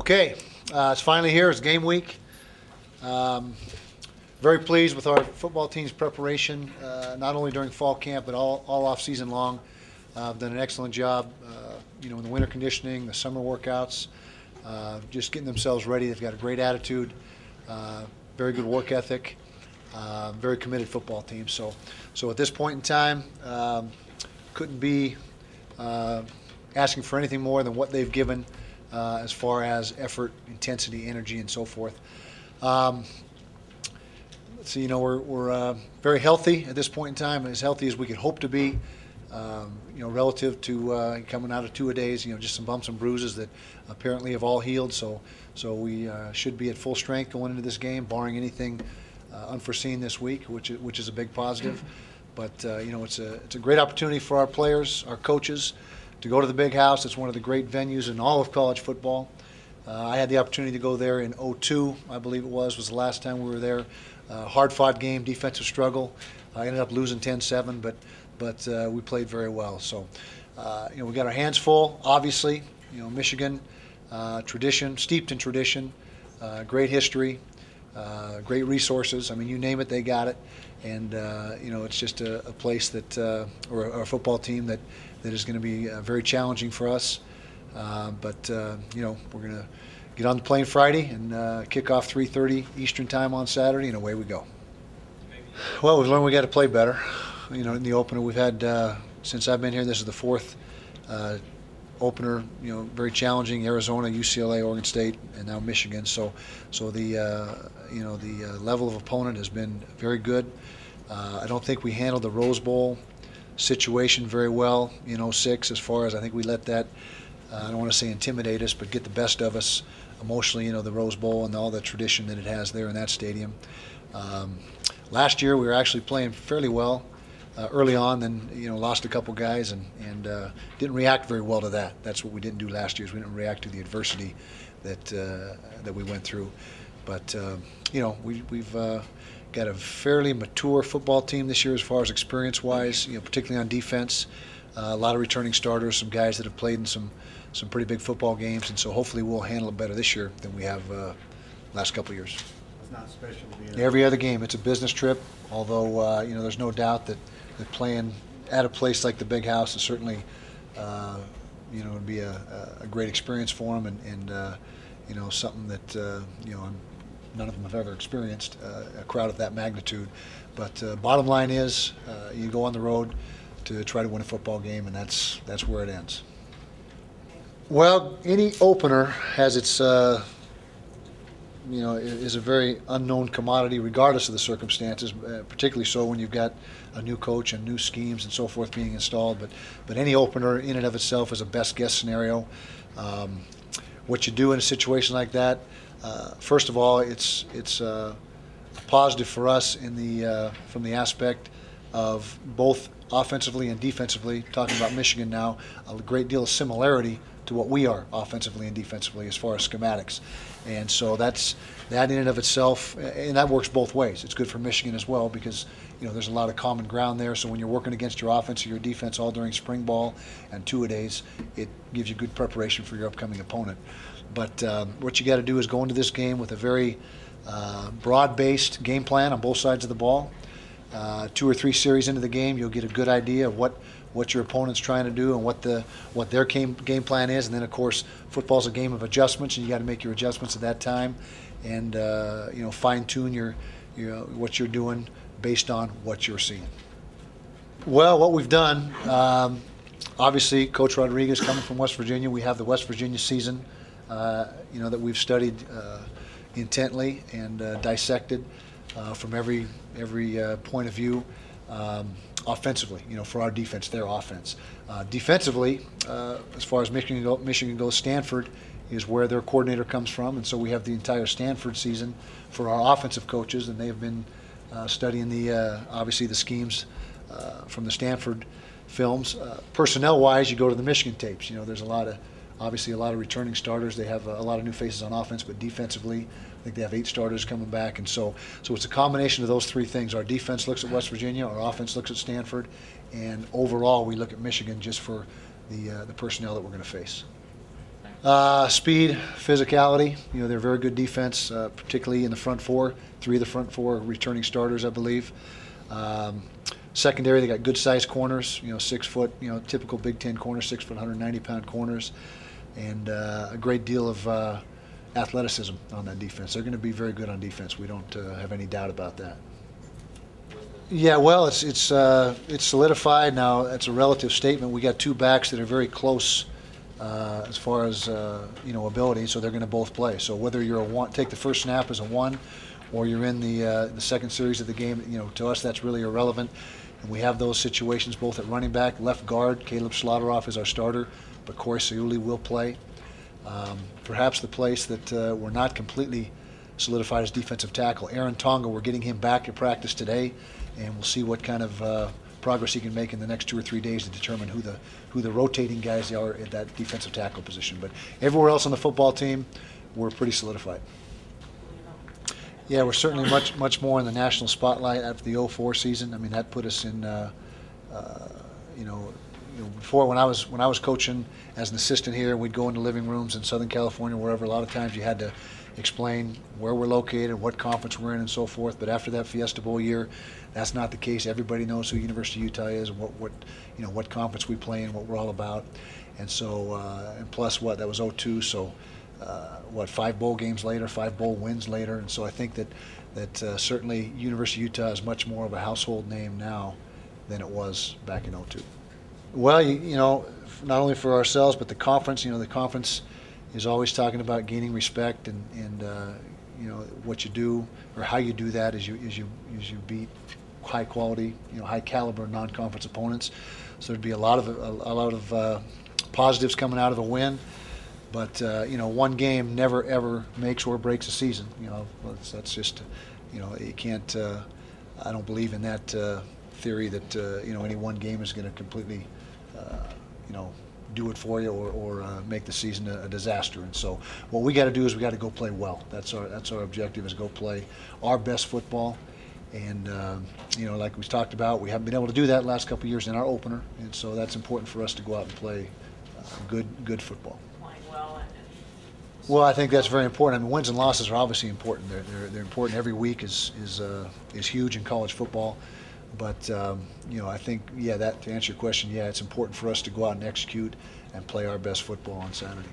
Okay, uh, it's finally here. It's game week. Um, very pleased with our football team's preparation, uh, not only during fall camp but all, all off season long. Uh, done an excellent job, uh, you know, in the winter conditioning, the summer workouts, uh, just getting themselves ready. They've got a great attitude, uh, very good work ethic, very committed football team. So, so at this point in time, um, couldn't be asking for anything more than what they've given uh, as far as effort, intensity, energy, and so forth. Um, so you know we're, we're uh, very healthy at this point in time, as healthy as we could hope to be. Um, you know, relative to uh, coming out of two a days, you know, just some bumps and bruises that apparently have all healed. So, so we uh, should be at full strength going into this game, barring anything uh, unforeseen this week, which is, which is a big positive. But uh, you know, it's a it's a great opportunity for our players, our coaches, to go to the Big House. It's one of the great venues in all of college football. Uh, I had the opportunity to go there in 02, I believe it was, was the last time we were there. Uh, hard-fought game, defensive struggle. I ended up losing 10-7, but but uh, we played very well. So, uh, you know, we got our hands full. Obviously, you know, Michigan, uh, tradition, steeped in tradition, uh, great history, uh, great resources. I mean, you name it, they got it. And uh, you know, it's just a, a place that, or a, or, a, football team that that is going to be very challenging for us. but you know, we're going to get on the plane Friday and kick off 3:30 Eastern time on Saturday, and away we go. Well, we've learned we got to play better you know, in the opener. We've had, uh, since I've been here, this is the fourth uh, opener, you know, very challenging, Arizona, UCLA, Oregon State, and now Michigan. So, so the, uh, you know, the uh, level of opponent has been very good. Uh, I don't think we handled the Rose Bowl situation very well in 06 as far as I think we let that, uh, I don't want to say intimidate us, but get the best of us emotionally, you know, the Rose Bowl and all the tradition that it has there in that stadium. Um, last year we were actually playing fairly well uh, early on, then you know lost a couple guys and and uh, didn't react very well to that. That's what we didn't do last year. Is we didn't react to the adversity that uh, that we went through. But uh, you know we we've uh, got a fairly mature football team this year as far as experience-wise. You know particularly on defense, uh, a lot of returning starters, some guys that have played in some some pretty big football games, and so hopefully we'll handle it better this year than we have last couple years. It's not special Every other game, it's a business trip. Although you know, there's no doubt that that playing at a place like the Big House is certainly, uh, you know, it would be a, a, great experience for them, and, and uh, you know, something that uh, you know none of them have ever experienced uh, a crowd of that magnitude. But uh, bottom line is, uh, you go on the road to try to win a football game, and that's that's where it ends. Well, any opener has its you know, is a very unknown commodity regardless of the circumstances, uh, particularly so when you've got a new coach and new schemes and so forth being installed. But, but any opener in and of itself is a best guess scenario. Um, what you do in a situation like that, uh, first of all, it's, it's uh, positive for us in the, uh, from the aspect of both offensively and defensively, talking about Michigan now, a great deal of similarity to what we are offensively and defensively as far as schematics. And so that's that in and of itself, and that works both ways. It's good for Michigan as well because you know there's a lot of common ground there. So when you're working against your offense or your defense all during spring ball and two a days, it gives you good preparation for your upcoming opponent. But um, what you got to do is go into this game with a very uh, broad-based game plan on both sides of the ball. Uh, two or three series into the game, you'll get a good idea of what what your opponent's trying to do and what the what their game game plan is. And then of course, football's a game of adjustments, and you got to make your adjustments at that time, and uh, you know fine tune your you know, what you're doing based on what you're seeing. Well, what we've done, um, obviously, Coach Rodriguez coming from West Virginia, we have the West Virginia season, uh, you know that we've studied uh, intently and uh, dissected uh, from every every uh, point of view. Um, offensively, you know, for our defense, their offense. Uh, defensively, uh, as far as Michigan, go, Michigan goes, Stanford is where their coordinator comes from, and so we have the entire Stanford season for our offensive coaches, and they have been uh, studying the uh, obviously the schemes from the Stanford films. Personnel-wise, you go to the Michigan tapes. You know, there's a lot of obviously a lot of returning starters. They have a lot of new faces on offense, but defensively, I think they have eight starters coming back, and so so it's a combination of those three things. Our defense looks at West Virginia, our offense looks at Stanford, and overall we look at Michigan just for the uh, the personnel that we're going to face. Uh, speed, physicality. You know, they're very good defense, uh, particularly in the front four. Three of the front four returning starters, I believe. Um, secondary, they got good sized corners. You know, six foot. You know, typical Big Ten corner, six foot, 190 pound corners, and uh, a great deal of uh, athleticism on that defense. They're going to be very good on defense. We don't uh, have any doubt about that. Yeah, well, it's it's uh, it's solidified now. It's a relative statement. We got two backs that are very close uh, as far as uh, you know ability, so they're going to both play. So whether you're a one, take the first snap as a one, or you're in the the second series of the game, you know, to us that's really irrelevant. And we have those situations both at running back, left guard. Caleb Schlauderaff is our starter, but Corey Seiuli will play. Um, perhaps the place that uh, we're not completely solidified is defensive tackle. Aaron Tonga, we're getting him back to practice today, and we'll see what kind of uh, progress he can make in the next two or three days to determine who the who the rotating guys are at that defensive tackle position. But everywhere else on the football team, we're pretty solidified. Yeah, we're certainly much much more in the national spotlight after the 04 season. I mean, that put us in, uh, uh, you know, you know, before when I was when I was coaching as an assistant here, we'd go into living rooms in Southern California, wherever. A lot of times you had to explain where we're located, what conference we're in, and so forth. But after that Fiesta Bowl year, that's not the case. Everybody knows who University of Utah is, and what, what you know, what conference we play in, what we're all about. And so, uh, and plus what that was 02, so uh, what five bowl games later, five bowl wins later, and so I think that that uh, certainly University of Utah is much more of a household name now than it was back in 02. Well, you, you know, not only for ourselves, but the conference. You know, the conference is always talking about gaining respect and, and uh, you know what you do or how you do that is you is you is you beat high quality, you know, high caliber non-conference opponents. So there'd be a lot of a, a lot of uh, positives coming out of a win. But uh, you know, one game never ever makes or breaks a season. You know, that's, just, you know, you can't. Uh, I don't believe in that uh, theory that uh, you know any one game is going to completely, you know, do it for you or, or uh, make the season a, a, disaster. And so what we got to do is we got to go play well. That's our that's our objective is go play our best football. And uh, you know, like we talked about, we haven't been able to do that last couple years in our opener, and so that's important for us to go out and play uh, good good football. Well, I think that's very important. I mean, wins and losses are obviously important. They're, they're, they're important. Every week is is uh, is huge in college football. But um, you know, I think yeah, that to answer your question, yeah, it's important for us to go out and execute and play our best football on Saturday.